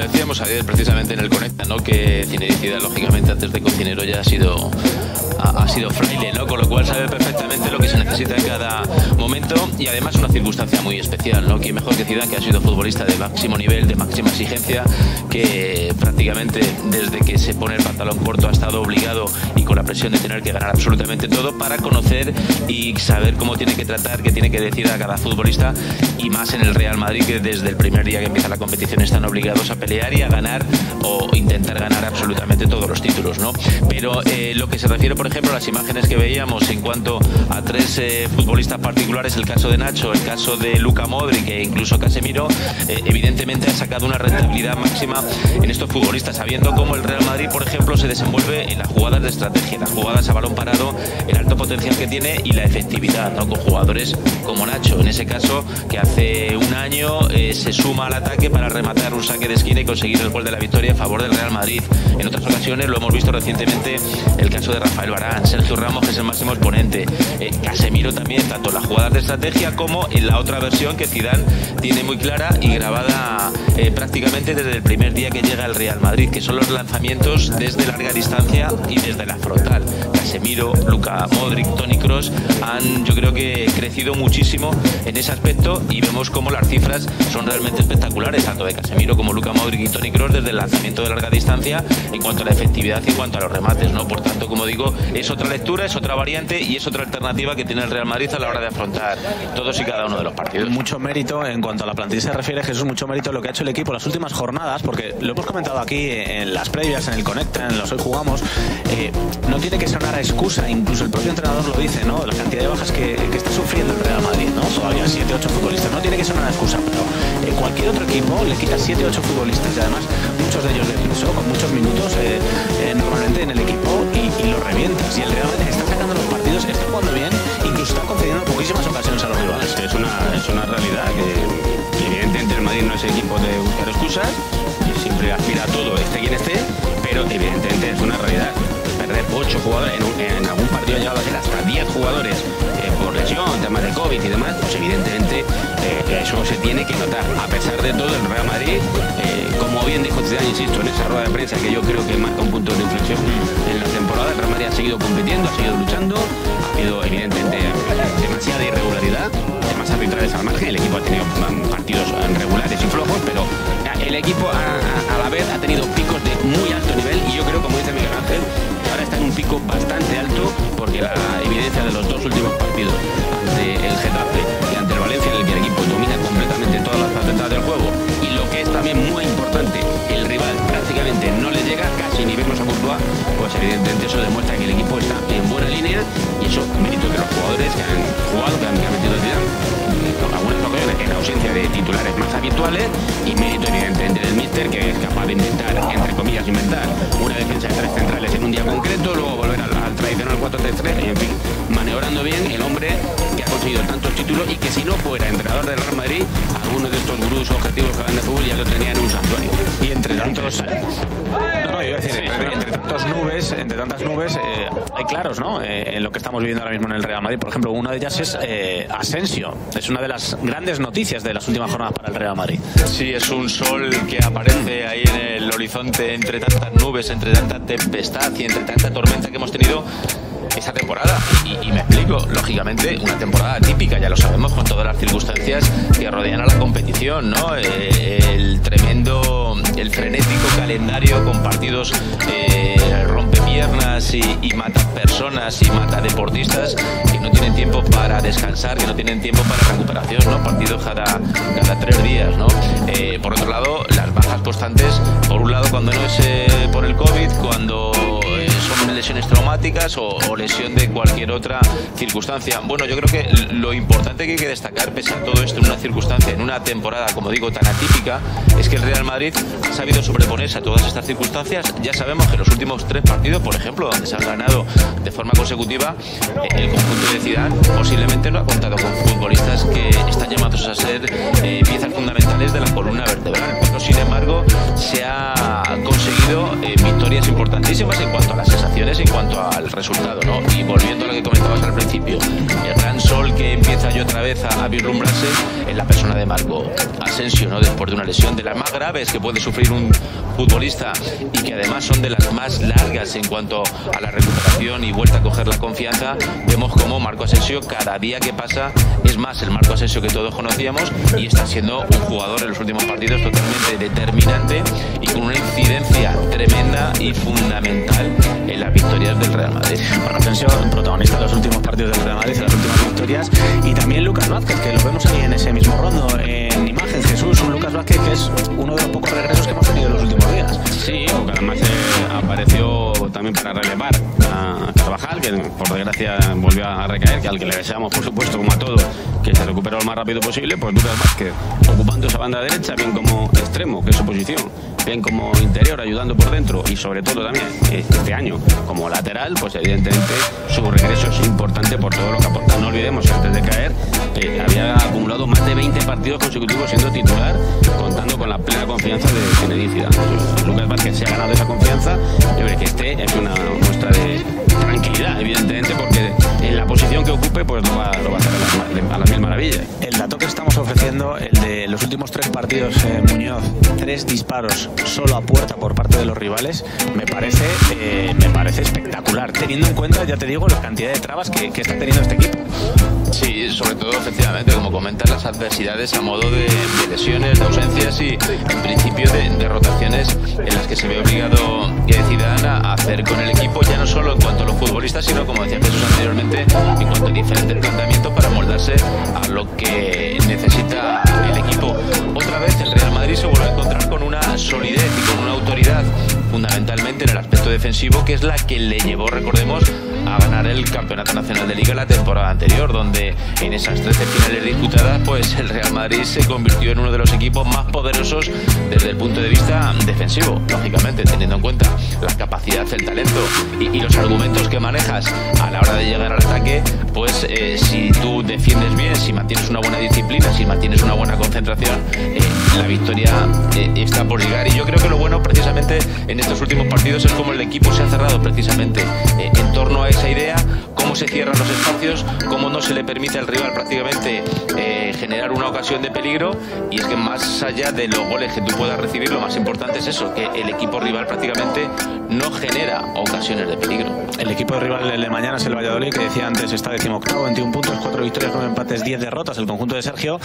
decíamos ayer precisamente en el Conecta, ¿no? Que Cinedicidad, lógicamente, antes de cocinero ya ha sido ha, sido fraile, ¿no? Con lo cual sabe perfectamente lo que se necesita en cada momento y además una circunstancia muy especial, ¿no? Que mejor que Zidane, que ha sido futbolista de máximo nivel, de máxima exigencia, que prácticamente desde que se pone el pantalón corto ha estado obligado y con la presión de tener que ganar absolutamente todo para conocer y saber cómo tiene que tratar, qué tiene que decir a cada futbolista y más en el Real Madrid que desde el primer día que empieza la competición están obligados a pelear y a ganar o intentar ganar absolutamente todos los títulos, ¿no? Pero eh, lo que se refiere, por ejemplo, a las imágenes que veíamos en cuanto a tres eh, futbolistas particulares, el caso de Nacho, el caso de Luca Modric e incluso Casemiro, eh, evidentemente ha sacado una rentabilidad máxima en estos futbolistas, sabiendo cómo el Real Madrid, por ejemplo, se desenvuelve en las jugadas de estrategia, las jugadas a balón parado, el alto potencial que tiene y la efectividad, ¿no? Con jugadores como Nacho, en ese caso, que hace un año se suma al ataque para rematar un saque de esquina y conseguir el gol de la victoria a favor del Real Madrid. En otras ocasiones lo hemos visto recientemente el caso de Rafael Barán, Sergio Ramos que es el máximo exponente, eh, Casemiro también, tanto en las jugadas de estrategia como en la otra versión que Zidane tiene muy clara y grabada eh, prácticamente desde el primer día que llega al Real Madrid, que son los lanzamientos desde larga distancia y desde la frontal. Casemiro, Luca Modric, Tony Cross han yo creo que crecido muchísimo en ese aspecto y vemos como las cifras son realmente espectaculares, tanto de Casemiro como Luca Modric y Tony Cross desde el lanzamiento de larga distancia en cuanto a la efectividad y en cuanto a los remates, ¿no? Por tanto, como digo, es otra lectura, es otra variante y es otra alternativa que tiene el Real Madrid a la hora de afrontar todos y cada uno de los partidos. Mucho mérito en cuanto a la plantilla se refiere, Jesús, mucho mérito lo que ha hecho el equipo las últimas jornadas, porque lo hemos comentado aquí en las previas, en el Conecta, en los Hoy Jugamos, eh, no tiene que ser una excusa, incluso el propio entrenador lo dice, ¿no? La cantidad de bajas que, está sufriendo el Real Madrid, ¿no? Todavía 7, 8 futbolistas, no tiene que ser una excusa, pero en cualquier otro equipo le quita 7, 8 futbolistas y además muchos de ellos de piso, con muchos minutos eh, eh, normalmente en el equipo y, y lo revientas. Y el Real Madrid está sacando los partidos, está jugando bien, incluso está concediendo poquísimas ocasiones a los rivales. Es una, es una realidad que, evidentemente el Madrid no es equipo de buscar excusas, siempre aspira a todo, esté quien esté, pero evidentemente es una realidad. Perder 8 jugadores, en, algún partido ha llegado a ser hasta 10 jugadores eh, por lesión, temas de COVID y demás, pues evidentemente eh, eso se tiene que notar. A pesar de todo, el Real Madrid, eh, como bien dijo Zidane, insisto, en esa rueda de prensa que yo creo que marca un punto de inflexión en la temporada, el Real Madrid ha seguido compitiendo, ha seguido luchando, ha habido evidentemente demasiada irregularidad, demasiadas arbitrales al margen, el equipo ha tenido partidos regulares y flojos, pero el equipo a, la vez ha tenido picos de muy alto nivel y yo creo, como dice Miguel Ángel, un pico bastante alto porque la evidencia de los dos últimos partidos ante el Getafe y ante el Valencia, en el que el equipo domina completamente todas las facetas del juego y lo que es también muy importante, el rival prácticamente no le llega, casi ni vemos a Courtois, pues evidentemente eso demuestra que el equipo está en buena línea y eso mérito que los jugadores que han jugado, que han, metido el algunas ocasiones en ausencia de titulares más habituales que es capaz de inventar, entre comillas, inventar una defensa de tres centrales en un día concreto, luego volver al, tradicional 4-3-3 y en fin, maniobrando bien el hombre conseguido tantos títulos y que si no fuera entrenador del Real Madrid, algunos de estos gurús objetivos que van de fútbol ya lo tenían en un santuario. Y entre tantos... No, no, iba a decir, entre, tantas nubes, entre tantas nubes, eh, hay claros, ¿no? Eh, en lo que estamos viviendo ahora mismo en el Real Madrid. Por ejemplo, una de ellas es eh, Asensio. Es una de las grandes noticias de las últimas jornadas para el Real Madrid. Sí, es un sol que aparece ahí en el horizonte entre tantas nubes, entre tanta tempestad y entre tanta tormenta que hemos tenido esta temporada. Y, me explico, lógicamente, una temporada típica, ya lo sabemos, con todas las circunstancias que rodean a la competición, ¿no? Eh, el tremendo, el frenético calendario con partidos eh, rompepiernas y, y mata personas y mata deportistas que no tienen tiempo para descansar, que no tienen tiempo para recuperación, ¿no? Partidos cada, cada tres días, ¿no? Eh, por otro lado, las bajas constantes, por un lado, cuando no es eh, por el COVID, cuando traumáticas o, lesión de cualquier otra circunstancia. Bueno, yo creo que lo importante que hay que destacar, pese a todo esto, en una circunstancia, en una temporada, como digo, tan atípica, es que el Real Madrid ha sabido sobreponerse a todas estas circunstancias. Ya sabemos que los últimos tres partidos, por ejemplo, donde se han ganado de forma consecutiva, eh, el conjunto de Zidane posiblemente no ha contado con futbolistas que están llamados a ser eh, piezas fundamentales de la columna vertebral. Pero, sin embargo, se ha conseguido eh, victorias importantísimas en cuanto a las sensaciones en cuanto al resultado, ¿no? Y volviendo a lo que comentabas al principio, el gran sol que empieza yo otra vez a, vislumbrarse en la persona de Marco Asensio, ¿no? después de una lesión de las más graves que puede sufrir un futbolista y que además son de las más largas en cuanto a la recuperación y vuelta a coger la confianza, vemos como Marco Asensio cada día que pasa es más el Marco Asensio que todos conocíamos y está siendo un jugador en los últimos partidos totalmente determinante y con una incidencia tremenda y fundamental del Real Madrid. Marco Asensio, protagonista de los últimos partidos del Real Madrid, en las últimas victorias, y también Lucas Vázquez, que lo vemos ahí en ese mismo rondo, en imagen Jesús, un Lucas Vázquez que es uno de los pocos regresos que hemos tenido en los últimos días. Sí, porque además eh, apareció también para relevar Carvajal, que por desgracia volvió a recaer, que al que le deseamos, por supuesto, como a todo, que se recupere lo más rápido posible, pues Lucas Vázquez ocupando esa banda derecha, bien como extremo, que es su posición, bien como interior, ayudando por dentro y sobre todo también este año como lateral, pues evidentemente su regreso es importante por todo lo que aporta. No olvidemos antes de caer eh, había acumulado más de 20 partidos consecutivos siendo titular, contando con la plena confianza de Zinedine. Lucas Vázquez se ha ganado esa confianza, yo creo que este es una muestra de didn't. Tranquilidad, evidentemente, porque en la posición que ocupe, pues lo va, lo va a hacer a las, a las mil maravillas. El dato que estamos ofreciendo, el de los últimos tres partidos, eh, Muñoz, tres disparos solo a puerta por parte de los rivales, me parece, eh, me parece espectacular, teniendo en cuenta, ya te digo, la cantidad de trabas que, que está teniendo este equipo. Sí, sobre todo, efectivamente, como comentas, las adversidades a modo de, de lesiones, de ausencias y, en principio, de, de rotaciones en las que se ve obligado Zidane a hacer con el equipo, ya no solo en cuanto a los futbolistas, sino, como decía Jesús anteriormente, en cuanto a diferentes planteamientos para moldarse a lo que necesita el equipo. Otra vez, el Real Madrid se vuelve a encontrar con una solidez y con una autoridad, fundamentalmente en el aspecto defensivo, que es la que le llevó, recordemos, a ganar el Campeonato Nacional de Liga la temporada anterior, donde en esas 13 finales disputadas, pues el Real Madrid se convirtió en uno de los equipos más poderosos desde el punto de vista defensivo, lógicamente, teniendo en cuenta la capacidad, el talento y, y los argumentos que manejas a la hora de llegar al ataque, pues eh, si tú defiendes bien, si mantienes una buena disciplina, si mantienes una buena concentración, eh, la victoria eh, está por llegar. Y yo creo que lo bueno precisamente en estos últimos partidos es como el equipo se ha cerrado precisamente eh, en torno a esa idea, cómo se cierran los espacios, cómo no se le permite al rival prácticamente eh, generar una ocasión de peligro. Y es que más allá de los goles que tú puedas recibir, lo más importante es eso, que el equipo rival prácticamente no genera ocasiones de peligro. El equipo de rival de mañana es el Valladolid, que decía antes está decimoctavo, 21 puntos, 4 victorias, 9 empates, 10 derrotas, el conjunto de Sergio.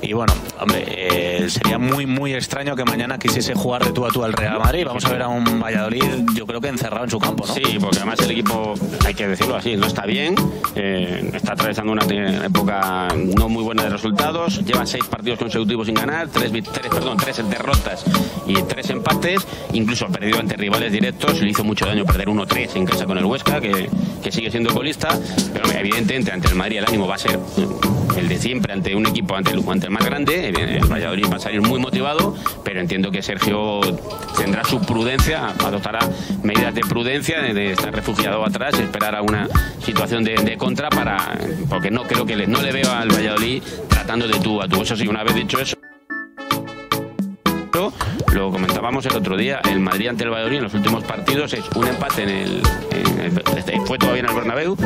Y bueno, hombre, eh, sería muy, muy extraño que mañana quisiese jugar de tú a tú al Real Madrid. Vamos a ver a un Valladolid, yo creo que encerrado en su campo, ¿no? Sí, porque además el equipo, hay que decirlo así, no está bien, eh, está atravesando una te- época no muy buena de resultados, lleva seis partidos consecutivos sin ganar, tres, tres, perdón, tres derrotas y tres empates, incluso ha perdido ante rivales directos, le hizo mucho daño perder 1-3 en casa con el Huesca, que, que sigue siendo colista, pero evidentemente ante el Madrid el ánimo va a ser mm, el de siempre ante un equipo ante el, ante más grande, eh, el Valladolid va a salir muy motivado, pero entiendo que Sergio tendrá su prudencia, adoptará medidas de prudencia, de, estar refugiado atrás, esperar a una situación de, de contra para, porque no creo que le, no le veo al Valladolid tratando de tú a tú. Eso sí, una vez dicho eso, lo comentábamos el otro día, el Madrid ante el Valladolid en los últimos partidos es un empate en el, en el- este, fue todavía en el Bernabéu,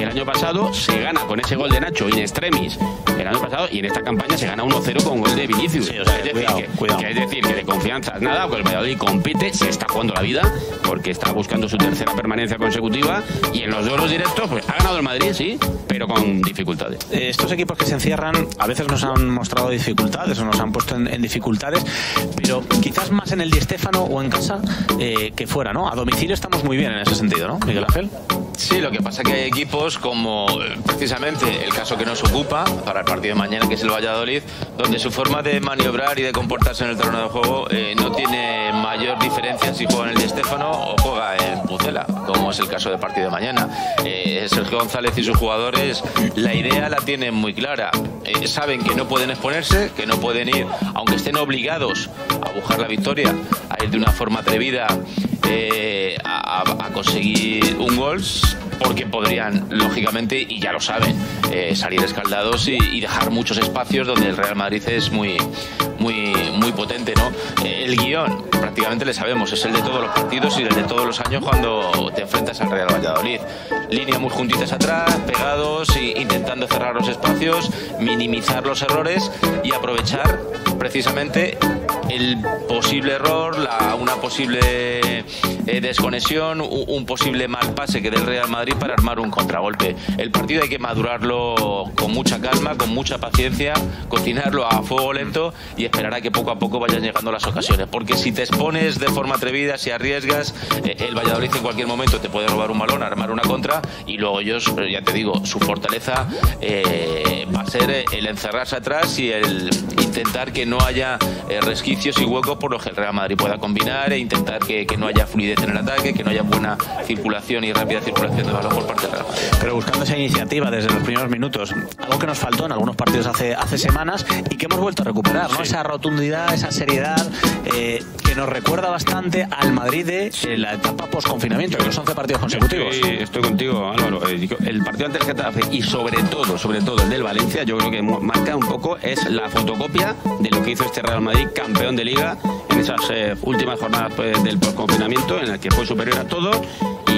el año pasado se gana con ese gol de Nacho in extremis el año pasado y en esta campaña se gana 1-0 con gol de Vinicius. Sí, o sea, es, decir, cuidado, que, cuidado. que es decir, que de confianza nada, porque el Valladolid compite, se está jugando la vida, porque está buscando su tercera permanencia consecutiva y en los duelos directos pues ha ganado el Madrid, sí, pero con dificultades. Eh, Estos equipos que se encierran a veces nos han mostrado dificultades o nos han puesto en, en dificultades, pero quizás más en el Di Stéfano o en casa eh, que fuera, ¿no? A domicilio estamos muy bien en ese sentido, ¿no, Miguel Ángel? Sí, lo que pasa es que hay equipos como eh, precisamente el caso que nos ocupa para el partido de mañana, que es el Valladolid, donde su forma de maniobrar y de comportarse en el terreno de juego eh, no tiene mayor diferencia si juega en el Di Stéfano o juega en Pucela, como es el caso del partido de mañana. Eh, Sergio González y sus jugadores la idea la tienen muy clara. Saben que no pueden exponerse, que no pueden ir, aunque estén obligados a buscar la victoria, a ir de una forma atrevida eh, a, conseguir un gol porque podrían, lógicamente, y ya lo saben, eh, salir escaldados y, dejar muchos espacios donde el Real Madrid es muy, muy, muy potente, ¿no? Eh, el guion, prácticamente le sabemos, es el de todos los partidos y el de todos los años cuando te enfrentas al Real Valladolid. Línea muy juntitas atrás, pegados, e intentando cerrar los espacios, minimizar los errores y aprovechar precisamente el posible error, la, una posible eh, desconexión, un, posible mal pase que del Real Madrid para armar un contragolpe. El partido hay que madurarlo con mucha calma, con mucha paciencia, cocinarlo a fuego lento y esperar a que poco a poco vayan llegando las ocasiones. Porque si te expones de forma atrevida, si arriesgas, eh, el Valladolid en cualquier momento te puede robar un balón, armar una contra y luego ellos, ya te digo, su fortaleza eh, va a ser el encerrarse atrás y el intentar que no haya resquicios y huecos por los que el Real Madrid pueda combinar e intentar que, que no haya fluidez en el ataque, que no haya buena circulación y rápida circulación de balón por parte Real Madrid. Pero buscando esa iniciativa desde los primeros minutos, algo que nos faltó en algunos partidos hace, hace semanas y que hemos vuelto a recuperar, ¿no? Esa rotundidad, esa seriedad eh, que nos recuerda bastante al Madrid de eh, la etapa post-confinamiento, de los 11 partidos consecutivos. Estoy, estoy contigo, Álvaro. Eh, el partido ante el Getafe y sobre todo, sobre todo el del Valencia, yo creo que marca un poco, es la fotocopia de lo que hizo este Real Madrid, campeón de liga, en esas últimas jornadas pues, del post-confinamiento, en el que fue superior a todo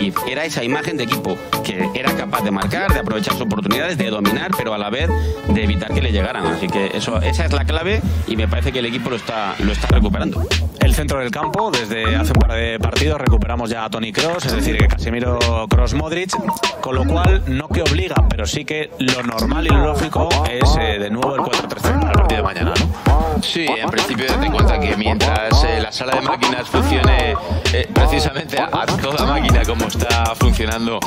y era esa imagen de equipo que era capaz de marcar, de aprovechar sus oportunidades, de dominar, pero a la vez de evitar que le llegaran. Así que eso, esa es la clave y me parece que el equipo lo está, lo está recuperando. El centro del campo, desde hace un par de partidos recuperamos ya a Tony Cross, es decir, que Casemiro Cross Modric, con lo cual no que obliga, pero sí que lo normal y lo lógico es eh, de nuevo el 4-3 para el partido de mañana, ¿no? Sí, en principio date cuenta que mientras eh, la sala de máquinas funcione eh, precisamente a, a toda máquina como está funcionando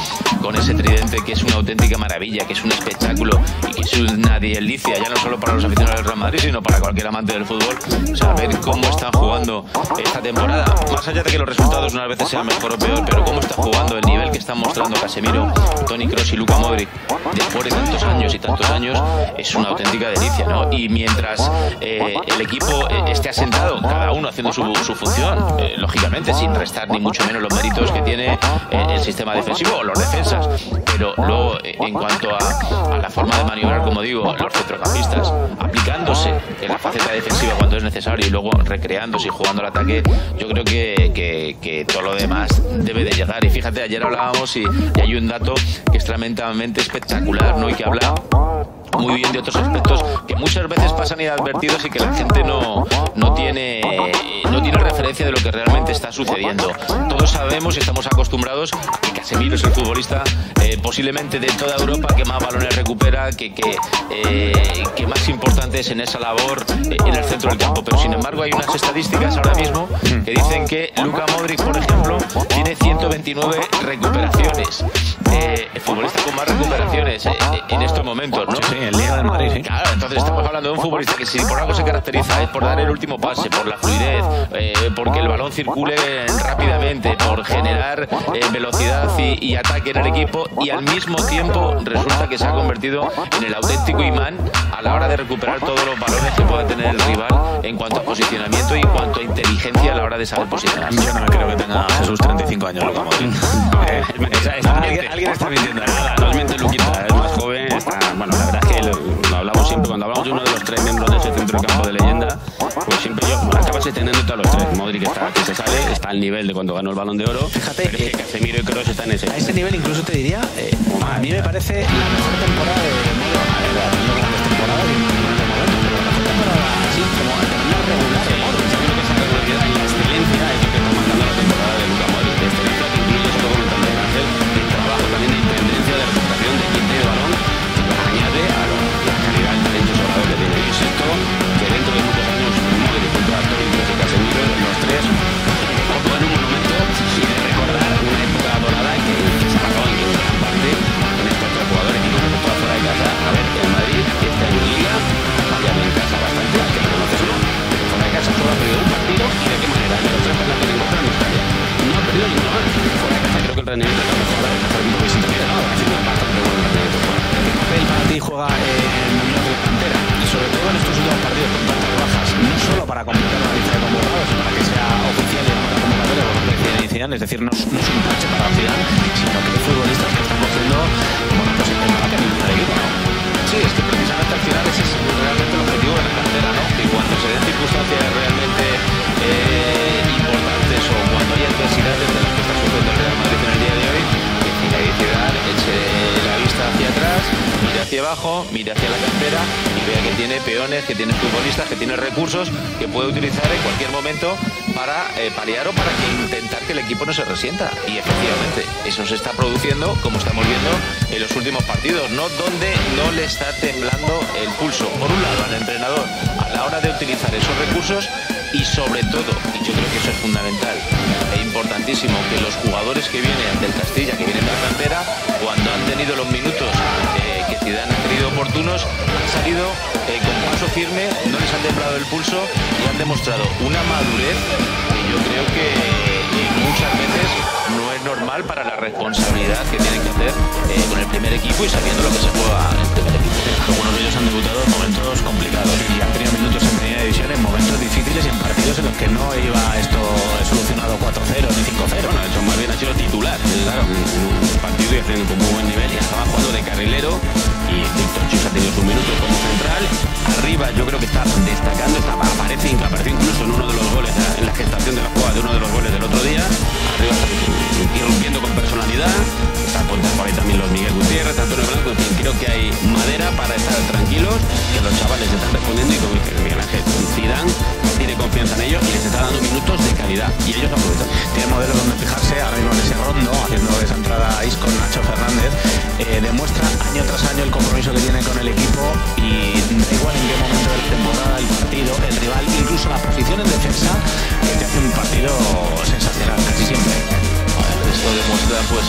con ese tridente que es una auténtica maravilla, que es un espectáculo y que es una delicia, ya no solo para los aficionados del Real Madrid, sino para cualquier amante del fútbol, saber cómo están jugando esta temporada. Más allá de que los resultados unas veces sean mejor o peor, pero cómo está jugando, el nivel que están mostrando Casemiro, Tony Cross y Luca Modric después de tantos años y tantos años, es una auténtica delicia, ¿no? Y mientras eh, el equipo eh, esté asentado, cada uno haciendo su, función, eh, lógicamente, sin restar ni mucho menos los méritos que tiene el sistema defensivo o los defensas, pero luego en cuanto a, la forma de maniobrar, como digo, los centrocampistas, aplicándose en la faceta defensiva cuando es necesario y luego recreándose y jugando al ataque, yo creo que, que, todo lo demás debe de llegar. Y fíjate, ayer hablábamos y, y hay un dato que es tremendamente espectacular, ¿no? Y que habla muy bien de otros aspectos que muchas veces pasan inadvertidos y que la gente no, no, tiene, no tiene referencia de lo que realmente está sucediendo. Todos sabemos y estamos acostumbrados a que Casemiro es el futbolista eh, posiblemente de toda Europa que más balones recupera, que, que, eh, que más importante es en esa labor eh, en el centro del campo. Pero sin embargo hay unas estadísticas ahora mismo que dicen que Luka Modric, por ejemplo, tiene 129 recuperaciones. el futbolista con más recuperaciones en estos momentos, ¿no? El Liga del Madrid, sí. Claro, entonces estamos hablando de un futbolista que si por algo se caracteriza es por dar el último pase, por la fluidez, eh, porque el balón circule rápidamente, por generar eh, velocidad y, ataque en el equipo y al mismo tiempo resulta que se ha convertido en el auténtico imán a la hora de recuperar todos los balones que pueda tener el rival en cuanto a posicionamiento y en cuanto a inteligencia a la hora de saber posicionarse. Yo no me creo que tenga Jesús 35 años. Eh, alguien, está mintiendo. Nada, no es miente Luquita, es más joven, está, bueno, cuando hablamos de uno de los tres miembros de ese centro de campo de leyenda, pues siempre yo, acabas extendiendo todos los tres. Modric está, que se sale, está al nivel de cuando ganó el balón de oro. Fíjate, pero es que Casemiro y Kroos están en ese. A ese nivel incluso te diría, eh, a mí me parece la mejor temporada de modo, a ver, temporadas, en grandes momentos, pero la mejor temporada así como a regular mire hacia la cantera y vea que tiene peones, que tiene futbolistas, que tiene recursos que puede utilizar en cualquier momento para eh, paliar o para intentar que el equipo no se resienta. Y efectivamente, eso se está produciendo, como estamos viendo en los últimos partidos, ¿no? Donde no le está temblando el pulso. Por un lado, al entrenador a la hora de utilizar esos recursos y sobre todo, y yo creo que eso es fundamental e importantísimo, que los jugadores que vienen del Castilla, que vienen de la cantera, cuando han tenido los minutos eh, Zidane ha tenido oportunos, han salido eh, con paso firme, no les han temblado el pulso y han demostrado una madurez que yo creo que eh, muchas veces no es normal para la responsabilidad que tienen que hacer con el primer equipo y sabiendo lo que se juega en el primer equipo. Algunos de ellos han debutado en momentos complicados y han tenido minutos en primera división en momentos difíciles y en partidos en los que no iba esto solucionado 4-0 ni 5-0. Bueno, hecho, más bien ha sido titular. Claro. Y estaba jugando de carrilero y Víctor Chus ha tenido sus minutos como central. Arriba yo creo que está destacando, está, aparece, aparece incluso en uno de los goles, en la gestación de la jugada de uno de los goles del otro día. Arriba está irrumpiendo con personalidad. Está por ahí también los Miguel Gutiérrez, Antonio Blanco. En fin, creo que hay madera para estar tranquilos, que los chavales están respondiendo y como dice Miguel Ángel, Zidane tiene confianza en ellos y les está dando minutos de calidad y ellos eh, demuestra año tras año el compromiso que tiene con el equipo y da igual en qué momento de la temporada, el partido, el rival, incluso la posición en defensa, que te hace un partido sensacional, casi siempre esto demuestra pues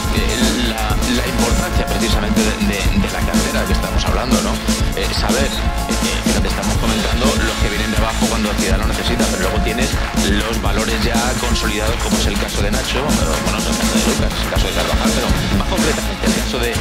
la, importancia precisamente de, de, de, la cantera que estamos hablando, ¿no? Eh, saber, eh, fíjate, estamos comentando los que vienen de abajo cuando ciudad lo necesita, pero luego tienes los valores ya consolidados, como es el caso de Nacho, bueno, no el caso de Lucas, es el caso de Carvajal, pero más concretamente el caso de,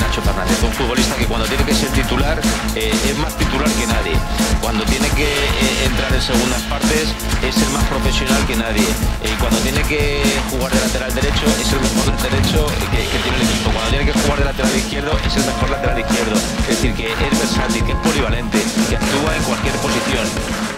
Nacho Fernández, un futbolista que cuando tiene que ser titular eh, es más titular que nadie, cuando tiene que eh, entrar en segundas partes es el más profesional que nadie, y cuando tiene que jugar de lateral derecho es el mejor derecho que, que, tiene el equipo. Cuando tiene que jugar de lateral izquierdo, es el mejor lateral izquierdo. Es decir, que es versátil, que es polivalente, que actúa en cualquier posición.